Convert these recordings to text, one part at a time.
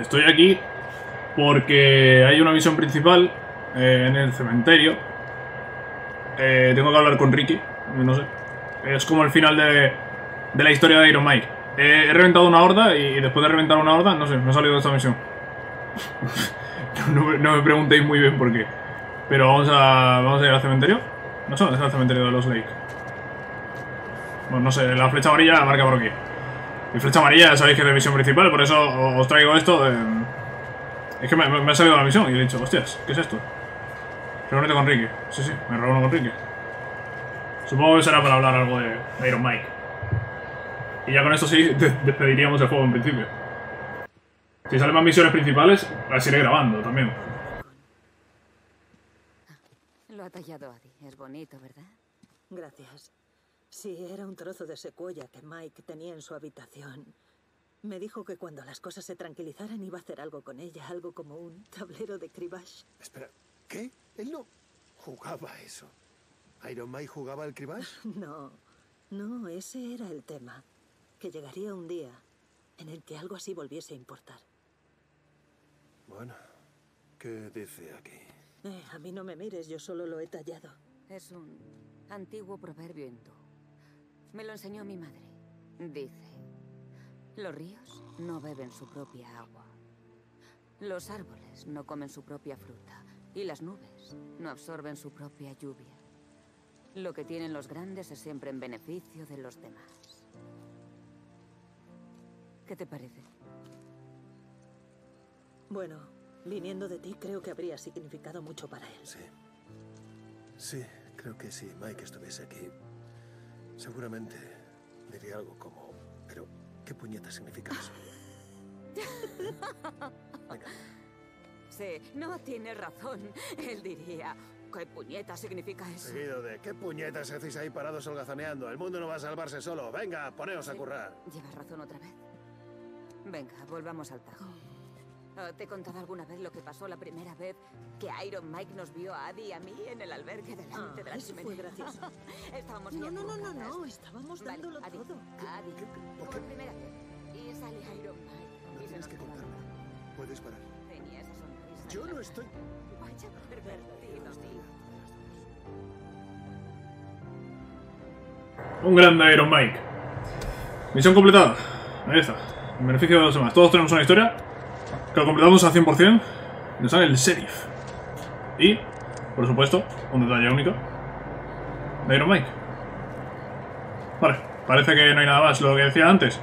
estoy aquí porque hay una misión principal eh, en el cementerio. Eh, tengo que hablar con Ricky, no sé. Es como el final de, de la historia de Iron Mike. He reventado una horda y después de reventar una horda, no sé, me he salido de esta misión. no, no me preguntéis muy bien por qué. Pero vamos a, vamos a ir al cementerio. No sé dónde está el cementerio de los Lake. Bueno, no sé, la flecha amarilla la marca por aquí. Y flecha amarilla ya sabéis que es de misión principal, por eso os traigo esto. eh, Es que me, me- me ha salido la misión y he dicho, hostias, ¿qué es esto? Reúnete con Ricky. Sí, sí, me reúno con Ricky. Supongo que será para hablar algo de, de Iron Mike. Y ya con esto sí de- despediríamos el juego en principio. Si salen más misiones principales, las iré grabando también. Lo ha tallado Adi. Es bonito, ¿verdad? Gracias. Sí, era un trozo de secuoya que Mike tenía en su habitación. Me dijo que cuando las cosas se tranquilizaran iba a hacer algo con ella, algo como un tablero de cribash. Espera, ¿qué? Él no jugaba eso. ¿Iron Mike jugaba al cribash? No, no, ese era el tema. Que llegaría un día en el que algo así volviese a importar. Bueno, ¿qué dice aquí? Eh, a mí no me mires, yo solo lo he tallado. Es un antiguo proverbio hindú. Me lo enseñó mi madre. Dice, los ríos no beben su propia agua. Los árboles no comen su propia fruta. Y las nubes no absorben su propia lluvia. Lo que tienen los grandes es siempre en beneficio de los demás. ¿Qué te parece? Bueno, viniendo de ti, creo que habría significado mucho para él. Sí. Sí, creo que si Mike estuviese aquí, seguramente diría algo como... Pero, ¿qué puñeta significa eso? Venga, Sí, no tiene razón. Él diría, ¿qué puñeta significa eso? seguido de... ¿Qué puñetas hacéis ahí parados holgazaneando? El mundo no va a salvarse solo. Venga, poneos a currar. Llevas razón otra vez. Venga, volvamos al tajo. Ah, ¿Te he contado alguna vez lo que pasó la primera vez que Iron Mike nos vio a Adi y a mí en el albergue delante Ah, de la eso fue gracioso. Estábamos No, no, no, no, no, estábamos Vale, dándolo Adi, todo. Adi, por por qué? primera vez. Y sale Iron Mike. No y tienes que mirando. Puedes parar. Tenía esa sonrisa. Yo no estoy... Vaya pervertido, tío. Un grande Iron Mike. Misión completada. Ahí está. En beneficio de los demás. Todos tenemos una historia que lo completamos al 100%. Nos sale el sheriff. Y, por supuesto, un detalle único de Iron Mike. Vale, parece que no hay nada más. Lo que decía antes.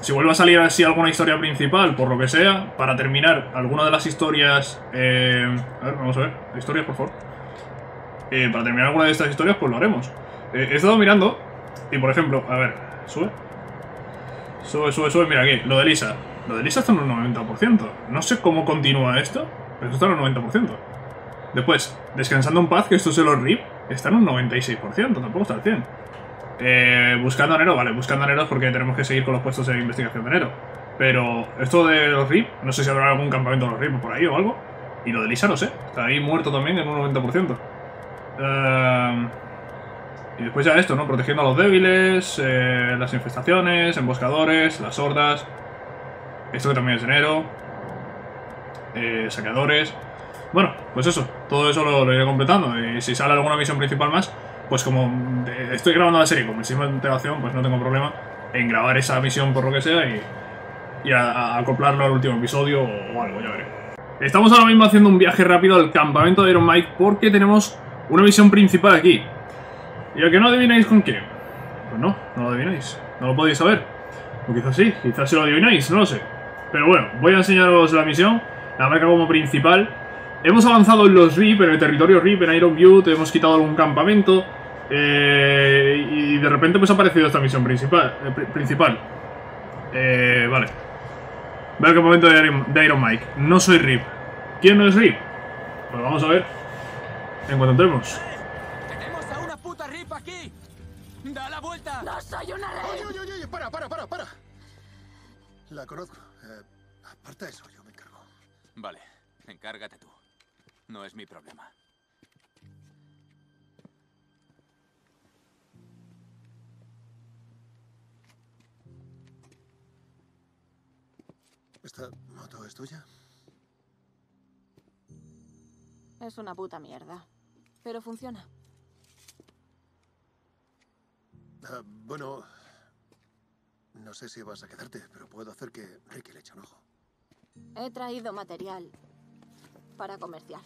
Si vuelve a salir así alguna historia principal, por lo que sea, para terminar alguna de las historias... eh, a ver, vamos a ver. Historias, por favor. Eh, para terminar alguna de estas historias, pues lo haremos. Eh, he estado mirando y, por ejemplo, a ver, sube. Sube, sube, sube. Mira aquí, lo de Lisa. Lo de Lisa está en un 90%. No sé cómo continúa esto, pero está en un 90%. Después, Descansando en paz, que esto es el RIP, está en un 96%, tampoco está al 100%. Eh, buscando a Nero, vale, buscando a Nero es porque tenemos que seguir con los puestos de investigación de Nero. Pero esto de los RIP, no sé si habrá algún campamento de los RIP por ahí o algo. Y lo de Lisa no sé, está ahí muerto también en un 90%. Eh, y después ya esto, ¿no? Protegiendo a los débiles, eh, las infestaciones, emboscadores, las hordas. Esto que también es enero. Eh, saqueadores. Bueno, pues eso, todo eso lo, iré completando. Y si sale alguna misión principal más, pues como eh, estoy grabando la serie con muchísima antelación, pues no tengo problema en grabar esa misión por lo que sea y, y acoplarlo al último episodio o algo, ya veré. Estamos ahora mismo haciendo un viaje rápido al campamento de Iron Mike porque tenemos una misión principal aquí. ¿Y a que no adivináis con qué? Pues no, no lo adivináis. No lo podéis saber. O quizás sí, quizás si lo adivináis, no lo sé. Pero bueno, voy a enseñaros la misión. La marca como principal. Hemos avanzado en los RIP, en el territorio RIP, en Iron Butte, hemos quitado algún campamento. eh, y de repente pues ha aparecido esta misión principal. eh, pri- principal. Eh, vale. Ve al campamento de Iron, de Iron Mike. No soy RIP. ¿Quién no es RIP? Pues vamos a ver. En cuanto entremos. ¡Tenemos a una puta rip aquí! ¡Da la vuelta! ¡No soy una Oye, oye, oye, oye, para, para, para, para. La conozco. Aparta eso, yo me encargo. Vale, encárgate tú. No es mi problema. ¿Esta moto es tuya? Es una puta mierda. Pero funciona. Ah, bueno, no sé si vas a quedarte, pero puedo hacer que Ricky le eche un ojo. He traído material para comerciar.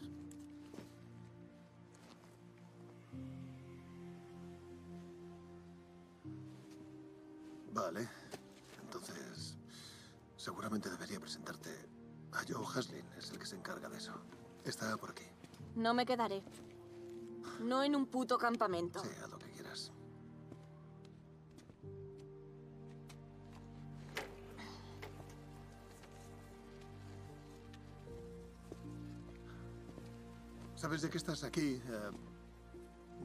Vale. Entonces, seguramente debería presentarte a Joe Haslin, es el que se encarga de eso. Está por aquí. No me quedaré. No en un puto campamento. Sí, ¿Sabes de qué estás aquí? Eh,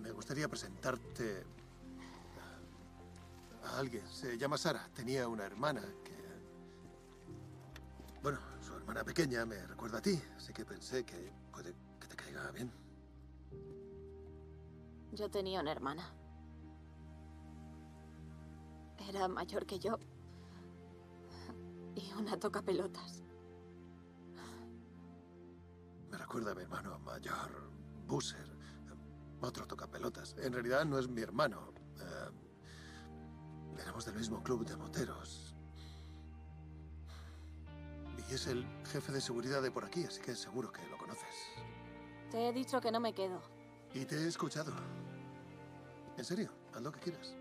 me gustaría presentarte a alguien. Se llama Sara. Tenía una hermana que... Bueno, su hermana pequeña me recuerda a ti, así que pensé que puede que te caiga bien. Yo tenía una hermana. Era mayor que yo. Y una toca pelotas. Recuerda a mi hermano mayor, Busser. Otro tocapelotas. En realidad no es mi hermano. Eh, éramos del mismo club de moteros. Y es el jefe de seguridad de por aquí, así que seguro que lo conoces. Te he dicho que no me quedo. Y te he escuchado. En serio, haz lo que quieras.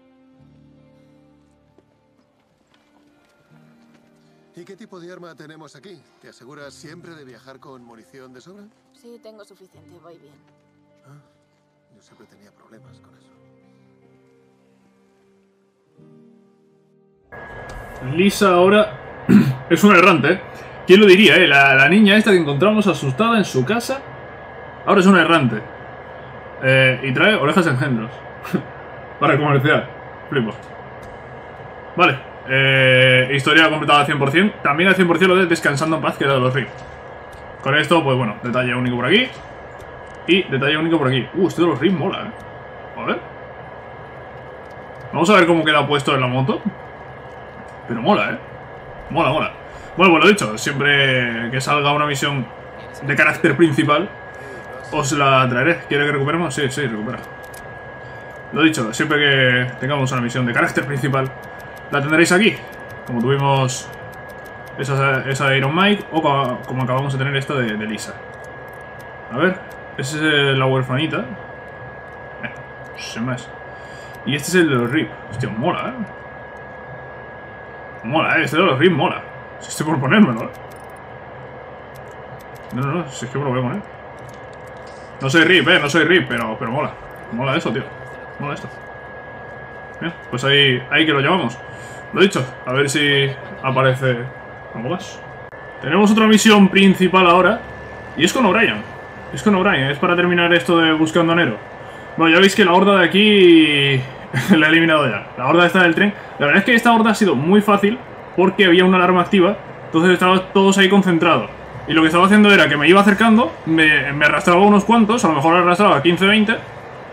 ¿Y qué tipo de arma tenemos aquí? ¿Te aseguras siempre de viajar con munición de sobra? Sí, tengo suficiente, voy bien. Ah, yo siempre tenía problemas con eso. Lisa ahora es una errante, ¿eh? ¿Quién lo diría, eh? La, la niña esta que encontramos asustada en su casa, ahora es una errante. Eh, y trae orejas de engendros. Para comerciar. Flipo. Vale. Eh, historia completada al 100%. También al 100% lo de Descansando en Paz, que era de los RIP. Con esto, pues bueno, detalle único por aquí. Y detalle único por aquí. Uh, este de los RIP mola, eh. A ver. Vamos a ver cómo queda puesto en la moto. Pero mola, eh. Mola, mola. Bueno, pues lo dicho, siempre que salga una misión de carácter principal, os la traeré. ¿Quiere que recuperemos? Sí, sí, recupera. Lo dicho, siempre que tengamos una misión de carácter principal, la tendréis aquí. Como tuvimos esa, esa de Iron Mike o co- como acabamos de tener esta de, de Lisa. A ver, esa es la huerfanita. Eh, sin más. Y este es el de los RIP. Hostia, mola, eh. Mola, eh. Este de los RIP mola. Si estoy por ponérmelo, eh. No, no, no, si es que me lo voy a poner. No soy RIP, eh, no soy RIP, pero, pero mola. Mola eso, tío. Mola esto. Bien, pues ahí, ahí que lo llevamos. Lo dicho, a ver si aparece más. Tenemos otra misión principal ahora. Y es con O'Brien. Es con O'Brien, es para terminar esto de Buscando a Nero. Bueno, ya veis que la horda de aquí la he eliminado ya. La horda esta del tren. La verdad es que esta horda ha sido muy fácil porque había una alarma activa. Entonces estaban todos ahí concentrados. Y lo que estaba haciendo era que me iba acercando, me, me arrastraba unos cuantos, a lo mejor arrastraba 15-20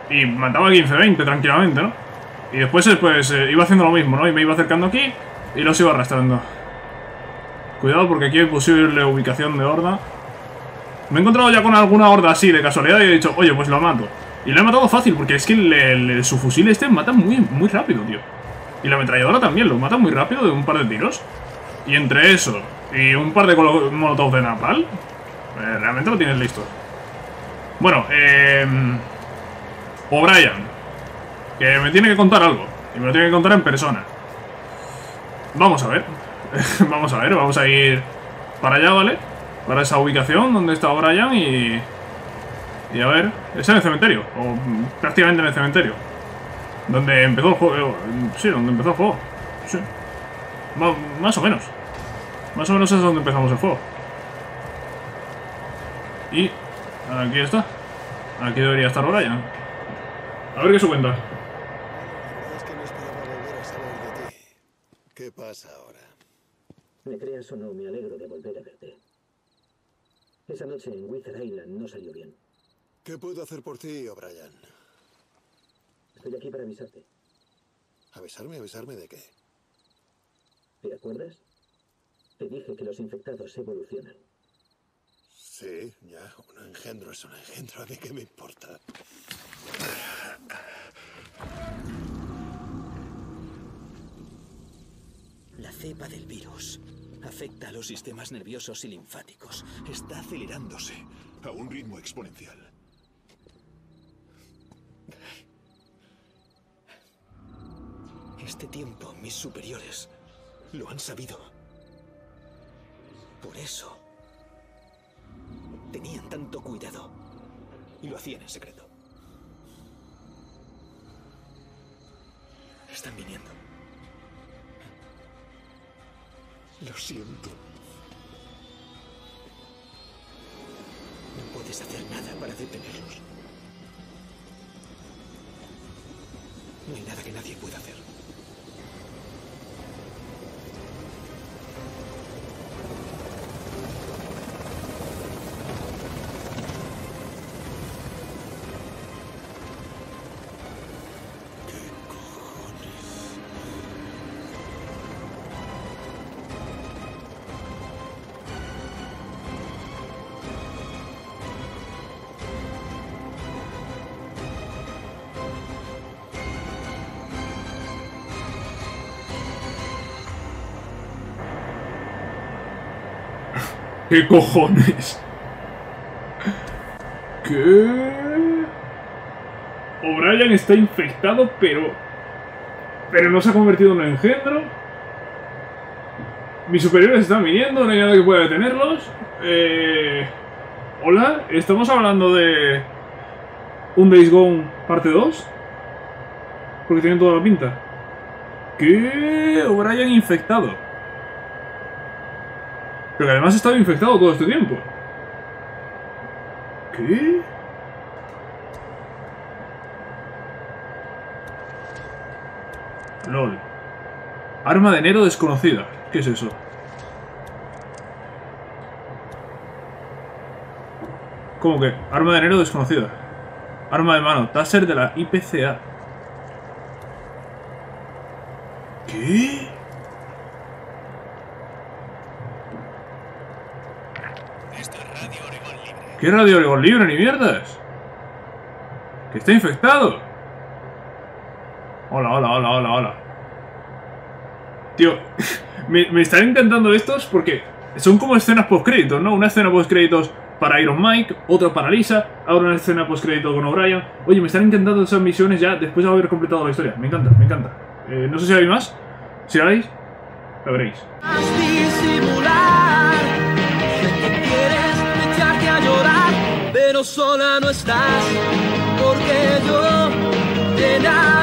y mataba 15-20 tranquilamente, ¿no? Y después eh, pues eh, iba haciendo lo mismo, ¿no? Y me iba acercando aquí y los iba arrastrando. Cuidado porque aquí hay posible ubicación de horda. Me he encontrado ya con alguna horda así de casualidad y he dicho, oye, pues lo mato. Y lo he matado fácil porque es que el- su fusil este mata muy, muy rápido, tío. Y la ametralladora también, lo mata muy rápido de un par de tiros. Y entre eso y un par de molotov de napal, eh, realmente lo tienes listo. Bueno, eh... O'Brien, que me tiene que contar algo. Y me lo tiene que contar en persona. Vamos a ver. vamos a ver, vamos a ir para allá, ¿vale? Para esa ubicación donde está O'Brien y... Y a ver, es en el cementerio, o prácticamente en el cementerio. Donde empezó el juego. Sí, donde empezó el juego. Sí. Más o menos. Más o menos es donde empezamos el juego. Y aquí está. Aquí debería estar O'Brien. A ver qué se cuenta. La verdad es que no esperaba volver a saber de ti. ¿Qué pasa ahora? Me creas o no, me alegro de volver a verte. Esa noche en Wither Island no salió bien. ¿Qué puedo hacer por ti, O'Brien? Estoy aquí para avisarte. ¿Avisarme? ¿Avisarme de qué? ¿Te acuerdas? Te dije que los infectados evolucionan. Sí, ya, un engendro es un engendro. ¿A mí qué me importa? Cepa del virus afecta a los sistemas nerviosos y linfáticos. Está acelerándose. A un ritmo exponencial. Este tiempo mis superiores lo han sabido. Por eso tenían tanto cuidado y lo hacían en secreto. Están viniendo. Lo siento. No puedes hacer nada para detenerlos. No hay nada que nadie pueda hacer. ¿Qué cojones? ¿Qué? O'Brien está infectado, pero... Pero no se ha convertido en un engendro. Mis superiores están viniendo, no hay nada que pueda detenerlos. Eh... Hola, estamos hablando de... Un Days Gone parte 2. Porque tienen toda la pinta. ¿Qué? O'Brien infectado. Pero que además ha estado infectado todo este tiempo. ¿Qué? LOL. Arma de enero desconocida. ¿Qué es eso? ¿Cómo que? Arma de enero desconocida. Arma de mano. Taser de la IPCA. ¿Qué? ¿Qué Radio Libre ni mierdas? Que está infectado. Hola, hola, hola, hola, hola. Tío, me, están encantando estos porque son como escenas post-créditos, ¿no? Una escena post-créditos para Iron Mike, otra para Lisa, ahora una escena post-crédito con O'Brien. Oye, me están encantando esas misiones ya después de haber completado la historia. Me encanta, me encanta. Eh, no sé si hay más. Si la veis, veréis. sola no estás, porque yo te la